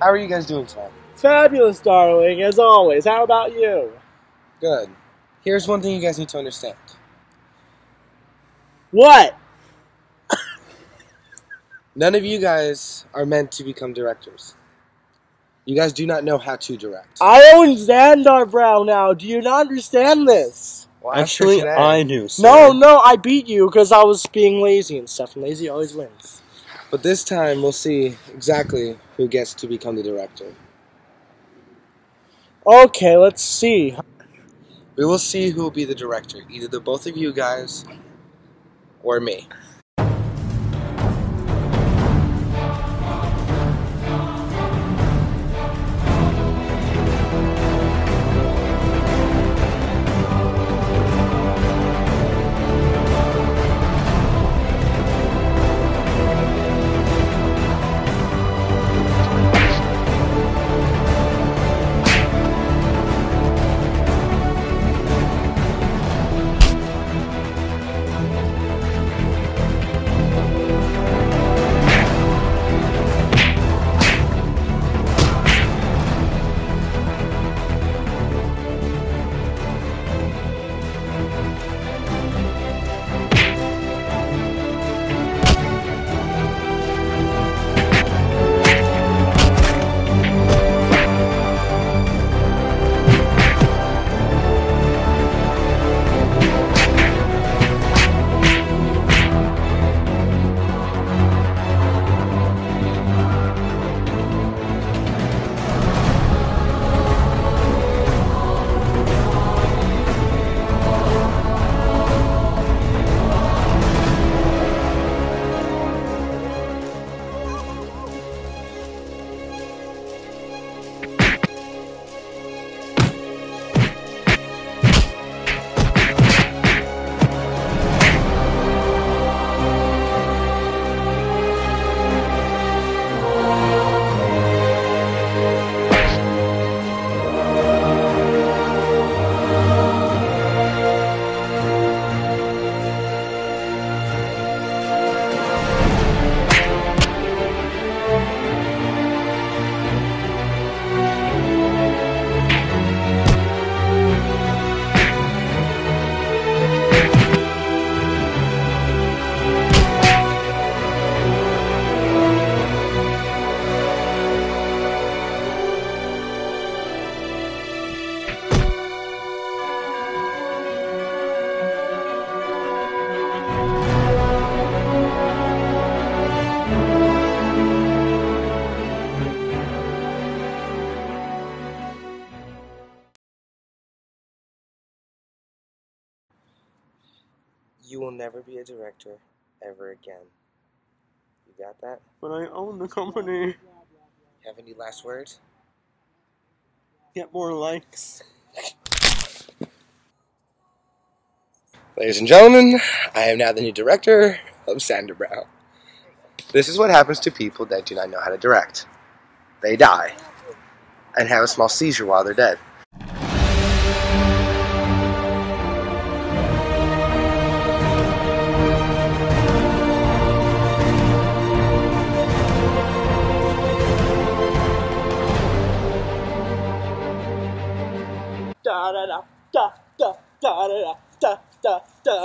How are you guys doing tonight? Fabulous, darling, as always. How about you? Good. Here's one thing you guys need to understand. What? None of you guys are meant to become directors. You guys do not know how to direct. I own Zaandar Brow now. Do you not understand this? Well, Actually, I knew. Sir. No, no, I beat you because I was being lazy and stuff, and lazy always wins. But this time we'll see exactly who gets to become the director. Okay, let's see. We will see who will be the director. Either the both of you guys or me. You will never be a director ever again. You got that? But I own the company. Have any last words? Get more likes. Ladies and gentlemen, I am now the new director of Zaandar Brow. This is what happens to people that do not know how to direct. They die and have a small seizure while they're dead. Da da da da da da da da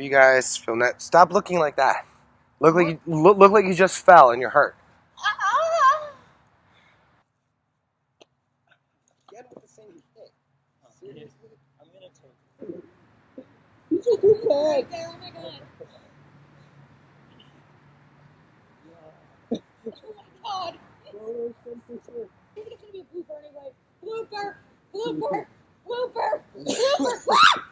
you guys. Film that. Stop looking like that. Look like you look, look like you just fell and you're hurt. Oh my god. Oh my god.